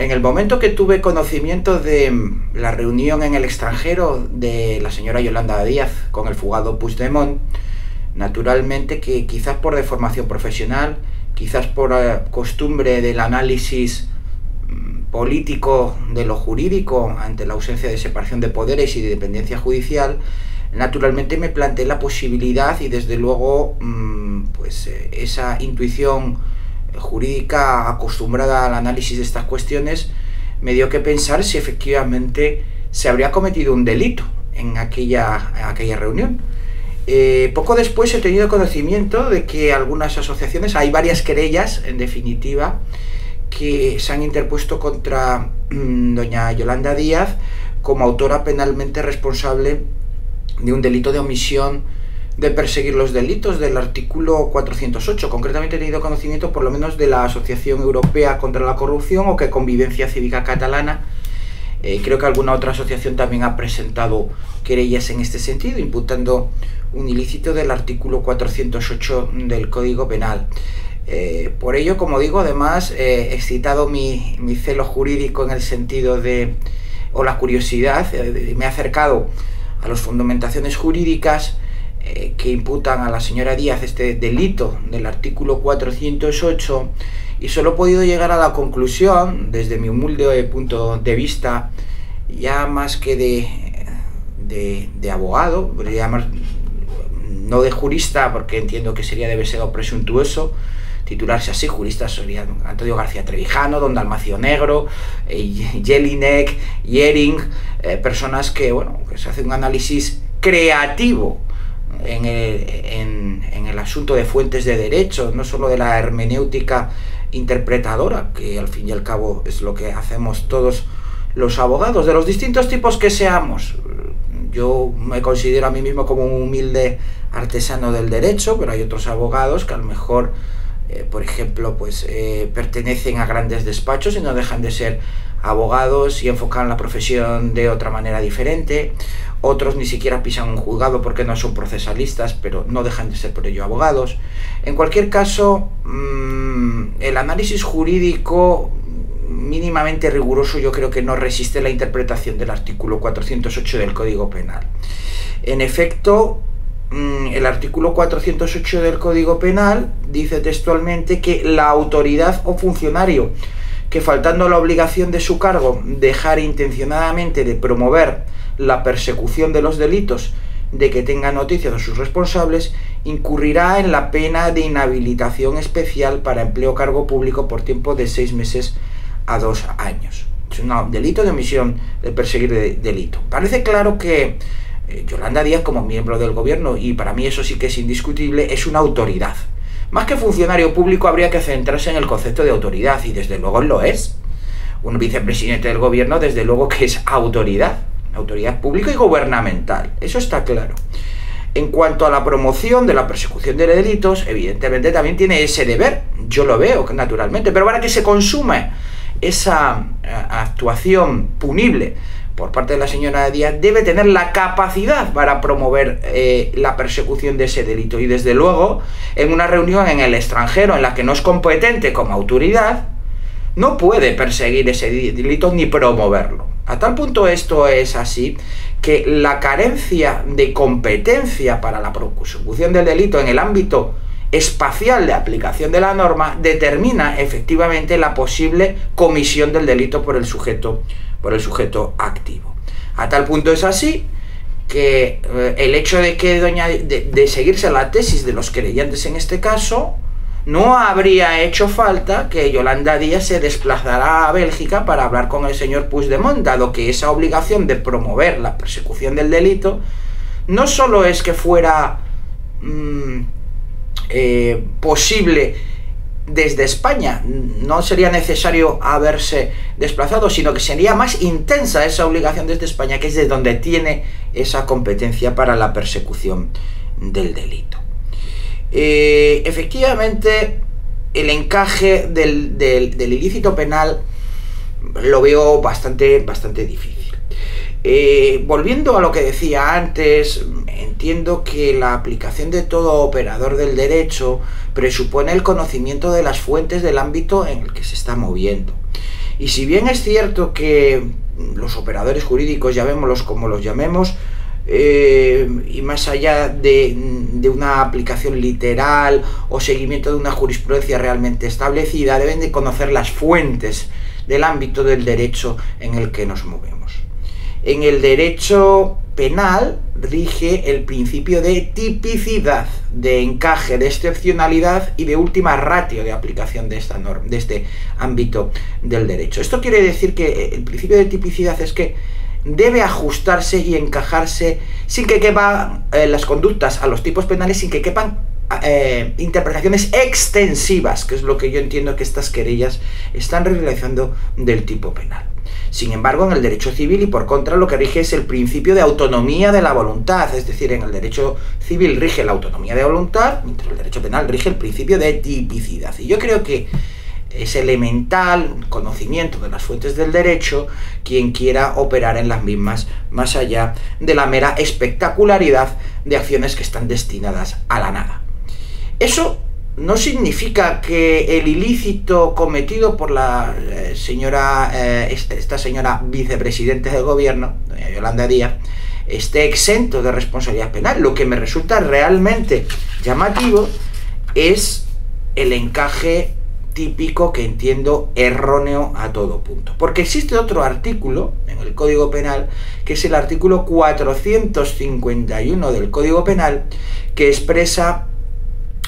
En el momento que tuve conocimiento de la reunión en el extranjero de la señora Yolanda Díaz con el fugado Puigdemont, naturalmente que quizás por deformación profesional, quizás por eh, costumbre del análisis mm, político de lo jurídico ante la ausencia de separación de poderes y de dependencia judicial, naturalmente me planteé la posibilidad y desde luego mm, pues eh, esa intuición jurídica acostumbrada al análisis de estas cuestiones me dio que pensar si efectivamente se habría cometido un delito en aquella, aquella reunión. Eh, poco después he tenido conocimiento de que algunas asociaciones, hay varias querellas en definitiva, que se han interpuesto contra mm, doña Yolanda Díaz como autora penalmente responsable de un delito de omisión de perseguir los delitos del artículo 408. Concretamente he tenido conocimiento por lo menos de la Asociación Europea contra la Corrupción o que Convivencia Cívica Catalana. Eh, creo que alguna otra asociación también ha presentado querellas en este sentido, imputando un ilícito del artículo 408 del Código Penal. Eh, por ello, como digo, además eh, he excitado mi, mi, celo jurídico en el sentido de, o la curiosidad, me he acercado a las fundamentaciones jurídicas eh, que imputan a la señora Díaz este delito del artículo 408 y solo he podido llegar a la conclusión, desde mi humilde punto de vista, ya más que de, de, abogado, no de jurista, porque entiendo que sería demasiado presuntuoso, titularse así, juristas serían Antonio García Trevijano, Don Dalmacio Negro, eh, Jelinek, Yering, eh, personas que, bueno, que se hace un análisis creativo en el, asunto de fuentes de derecho, no solo de la hermenéutica interpretadora, que al fin y al cabo es lo que hacemos todos los abogados, de los distintos tipos que seamos. Yo me considero a mí mismo como un humilde artesano del derecho, pero hay otros abogados que a lo mejor, eh, por ejemplo, pues eh, pertenecen a grandes despachos y no dejan de ser abogados y enfocan la profesión de otra manera diferente otros ni siquiera pisan un juzgado porque no son procesalistas, pero no dejan de ser por ello abogados. En cualquier caso, mm, el análisis jurídico mínimamente riguroso yo creo que no resiste la interpretación del artículo 408 del Código Penal. En efecto, mm, el artículo 408 del Código Penal dice textualmente que la autoridad o funcionario que faltando la obligación de su cargo dejar intencionadamente de promover la persecución de los delitos de que tenga noticias de sus responsables, incurrirá en la pena de inhabilitación especial para empleo cargo público por tiempo de seis meses a dos años. Es un delito de omisión de perseguir delito. Parece claro que eh, Yolanda Díaz, como miembro del gobierno, y para mí eso sí que es indiscutible, es una autoridad. Más que funcionario público habría que centrarse en el concepto de autoridad, y desde luego lo es. Un vicepresidente del gobierno, desde luego que es autoridad autoridad pública y gubernamental. Eso está claro. En cuanto a la promoción de la persecución de delitos, evidentemente también tiene ese deber, yo lo veo naturalmente, pero para que se consume esa eh, actuación punible por parte de la señora Díaz, debe tener la capacidad para promover eh, la persecución de ese delito. Y desde luego, en una reunión en el extranjero en la que no es competente como autoridad, no puede perseguir ese delito ni promoverlo. A tal punto esto es así que la carencia de competencia para la prosecución del delito en el ámbito espacial de aplicación de la norma determina efectivamente la posible comisión del delito por el sujeto, por el sujeto activo. A tal punto es así que eh, el hecho de que doña de seguirse la tesis de los creyentes en este caso no habría hecho falta que Yolanda Díaz se desplazara a Bélgica para hablar con el señor Puigdemont, dado que esa obligación de promover la persecución del delito no solo es que fuera mm, eh, posible desde España, no sería necesario haberse desplazado, sino que sería más intensa esa obligación desde España, que es de donde tiene esa competencia para la persecución del delito. Eh, efectivamente, el encaje del, ilícito penal lo veo bastante, bastante difícil. Eh, volviendo a lo que decía antes, entiendo que la aplicación de todo operador del derecho presupone el conocimiento de las fuentes del ámbito en el que se está moviendo. Y si bien es cierto que los operadores jurídicos, llamémoslos como los llamemos, eh, y más allá de, de, una aplicación literal o seguimiento de una jurisprudencia realmente establecida, deben de conocer las fuentes del ámbito del derecho en el que nos movemos. En el derecho penal rige el principio de tipicidad, de encaje, de excepcionalidad y de última ratio de aplicación de, esta norma, de este ámbito del derecho. Esto quiere decir que el principio de tipicidad es que debe ajustarse y encajarse sin que quepan eh, las conductas a los tipos penales, sin que quepan eh, interpretaciones extensivas, que es lo que yo entiendo que estas querellas están realizando del tipo penal. Sin embargo, en el derecho civil y por contra lo que rige es el principio de autonomía de la voluntad, es decir, en el derecho civil rige la autonomía de voluntad, mientras en el derecho penal rige el principio de tipicidad. Y yo creo que es elemental conocimiento de las fuentes del derecho quien quiera operar en las mismas, más allá de la mera espectacularidad de acciones que están destinadas a la nada. Eso no significa que el ilícito cometido por la eh, señora, eh, esta señora vicepresidente del gobierno, doña Yolanda Díaz, esté exento de responsabilidad penal. Lo que me resulta realmente llamativo es el encaje típico que entiendo erróneo a todo punto. Porque existe otro artículo en el Código Penal, que es el artículo 451 del Código Penal, que expresa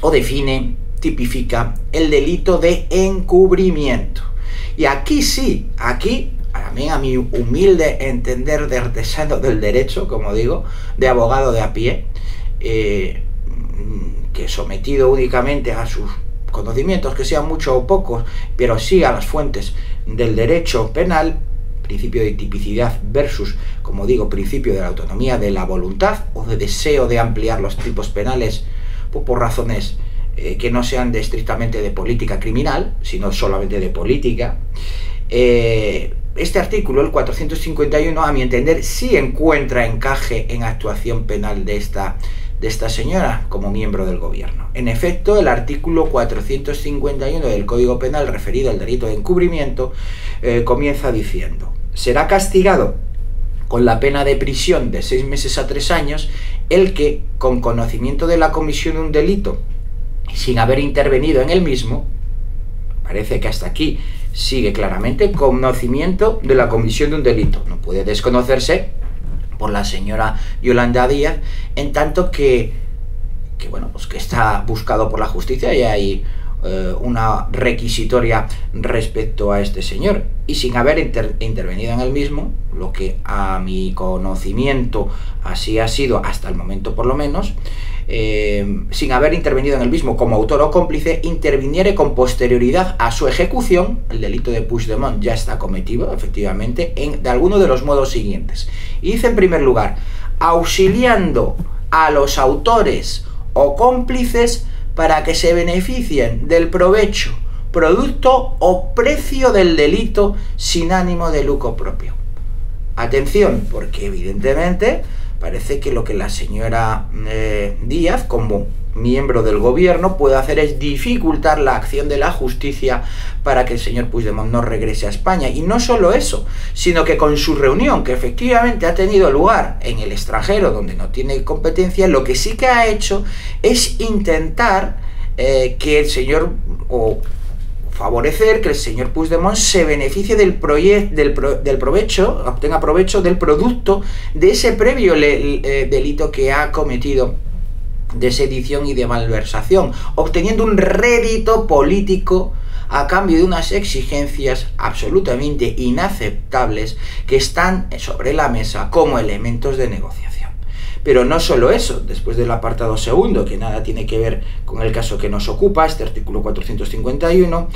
o define, tipifica el delito de encubrimiento. Y aquí sí, aquí, a mí, a mi humilde entender de artesano del derecho, como digo, de abogado de a pie, eh, que sometido únicamente a sus conocimientos, que sean muchos o pocos, pero sí a las fuentes del derecho penal, principio de tipicidad versus, como digo, principio de la autonomía de la voluntad o de deseo de ampliar los tipos penales pues, por razones eh, que no sean de, estrictamente de política criminal, sino solamente de política. Eh, este artículo, el 451, a mi entender, sí encuentra encaje en actuación penal de esta de esta señora como miembro del gobierno. En efecto, el artículo 451 del Código Penal referido al delito de encubrimiento eh, comienza diciendo, será castigado con la pena de prisión de seis meses a tres años el que, con conocimiento de la comisión de un delito sin haber intervenido en el mismo, parece que hasta aquí sigue claramente, conocimiento de la comisión de un delito. No puede desconocerse por la señora Yolanda Díaz, en tanto que, que bueno, pues que está buscado por la justicia y hay eh, una requisitoria respecto a este señor. Y sin haber intervenido en el mismo, lo que a mi conocimiento así ha sido hasta el momento por lo menos, eh, sin haber intervenido en el mismo como autor o cómplice, interviniere con posterioridad a su ejecución, el delito de Puigdemont ya está cometido, efectivamente, en, de alguno de los modos siguientes. Y dice en primer lugar, auxiliando a los autores o cómplices para que se beneficien del provecho, producto o precio del delito sin ánimo de lucro propio. Atención, porque evidentemente parece que lo que la señora eh, Díaz, como miembro del gobierno, puede hacer es dificultar la acción de la justicia para que el señor Puigdemont no regrese a España. Y no solo eso, sino que con su reunión, que efectivamente ha tenido lugar en el extranjero, donde no tiene competencia, lo que sí que ha hecho es intentar eh, que el señor, favorecer que el señor Puigdemont se beneficie del, del, del provecho, obtenga provecho del producto de ese previo delito que ha cometido de sedición y de malversación, obteniendo un rédito político a cambio de unas exigencias absolutamente inaceptables que están sobre la mesa como elementos de negociación. Pero no solo eso, después del apartado segundo, que nada tiene que ver con el caso que nos ocupa, este artículo 451,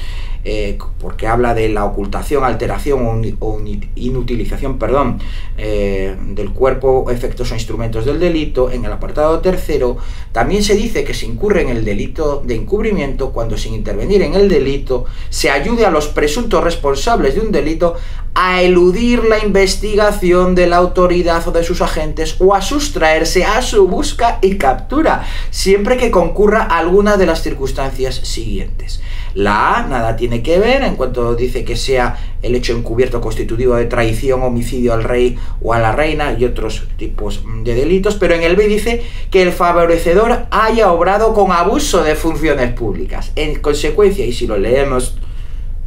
eh, porque habla de la ocultación, alteración o, inutilización perdón, eh, del cuerpo, efectos o instrumentos del delito, en el apartado tercero también se dice que se incurre en el delito de encubrimiento cuando sin intervenir en el delito se ayude a los presuntos responsables de un delito a eludir la investigación de la autoridad o de sus agentes o a sustraerse a su busca y captura, siempre que concurra alguna de las circunstancias siguientes. La A nada tiene que ver en cuanto dice que sea el hecho encubierto constitutivo de traición, homicidio al rey o a la reina y otros tipos de delitos, pero en el B dice que el favorecedor haya obrado con abuso de funciones públicas. En consecuencia, y si lo leemos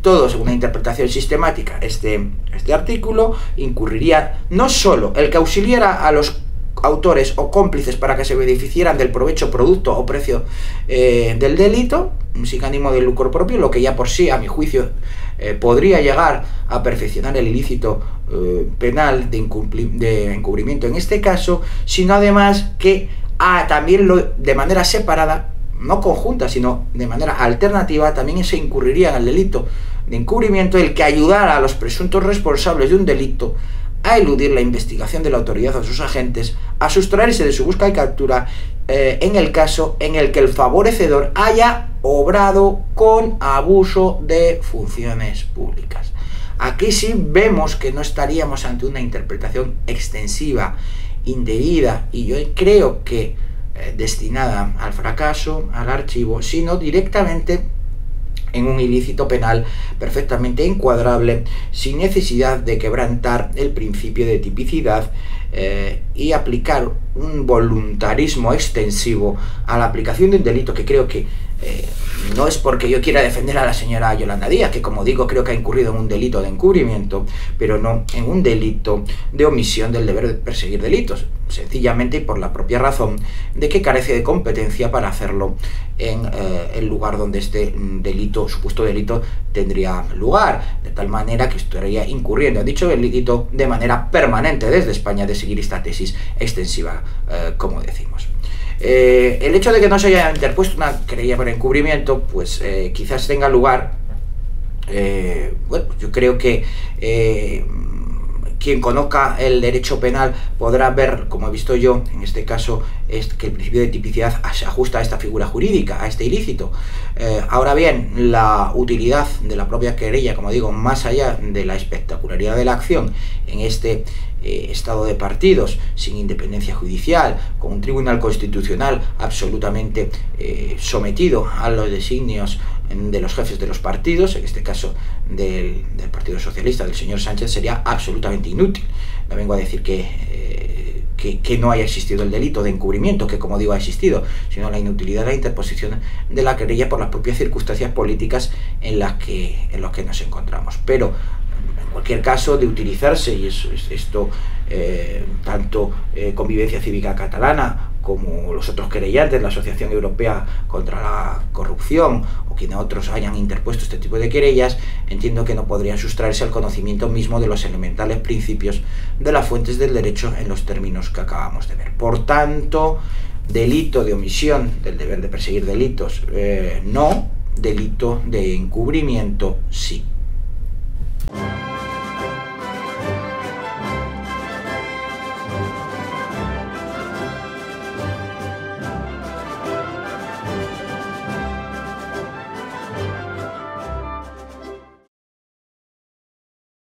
todo según una interpretación sistemática, este, este artículo incurriría no solo el que auxiliara a los autores o cómplices para que se beneficiaran del provecho, producto o precio eh, del delito, sin ánimo de lucro propio, lo que ya por sí, a mi juicio, eh, podría llegar a perfeccionar el ilícito eh, penal de, de, encubrimiento en este caso, sino además que a, también lo, de manera separada no conjunta, sino de manera alternativa, también se incurriría en el delito de encubrimiento el que ayudara a los presuntos responsables de un delito a eludir la investigación de la autoridad o sus agentes, a sustraerse de su búsqueda y captura eh, en el caso en el que el favorecedor haya obrado con abuso de funciones públicas. Aquí sí vemos que no estaríamos ante una interpretación extensiva, indebida, y yo creo que eh, destinada al fracaso, al archivo, sino directamente en un ilícito penal perfectamente encuadrable sin necesidad de quebrantar el principio de tipicidad eh, y aplicar un voluntarismo extensivo a la aplicación de un delito que creo que eh, no es porque yo quiera defender a la señora Yolanda Díaz, que como digo creo que ha incurrido en un delito de encubrimiento, pero no en un delito de omisión del deber de perseguir delitos, sencillamente por la propia razón de que carece de competencia para hacerlo en eh, el lugar donde este delito, supuesto delito, tendría lugar, de tal manera que estaría incurriendo en dicho delito de manera permanente desde España de seguir esta tesis extensiva, eh, como decimos. Eh, el hecho de que no se haya interpuesto una querella por encubrimiento, pues eh, quizás tenga lugar, eh, bueno, yo creo que quien conozca el derecho penal podrá ver, como he visto yo, en este caso, es que el principio de tipicidad se ajusta a esta figura jurídica, a este ilícito. ahora bien, la utilidad de la propia querella, como digo, más allá de la espectacularidad de la acción en este eh, estado de partidos sin independencia judicial, con un tribunal constitucional absolutamente eh, sometido a los designios de los jefes de los partidos, en este caso del, Partido Socialista, del señor Sánchez, sería absolutamente inútil. No vengo a decir eh, que, que, no haya existido el delito de encubrimiento, que como digo ha existido, sino la inutilidad de la interposición de la querella por las propias circunstancias políticas en las que, en las que nos encontramos. Pero cualquier caso de utilizarse, y eso, esto eh, tanto eh, Convivencia Cívica Catalana como los otros querellantes, la Asociación Europea contra la Corrupción o quienes otros hayan interpuesto este tipo de querellas, entiendo que no podrían sustraerse al conocimiento mismo de los elementales principios de las fuentes del derecho en los términos que acabamos de ver. Por tanto, delito de omisión del deber de perseguir delitos, eh, no, delito de encubrimiento, sí.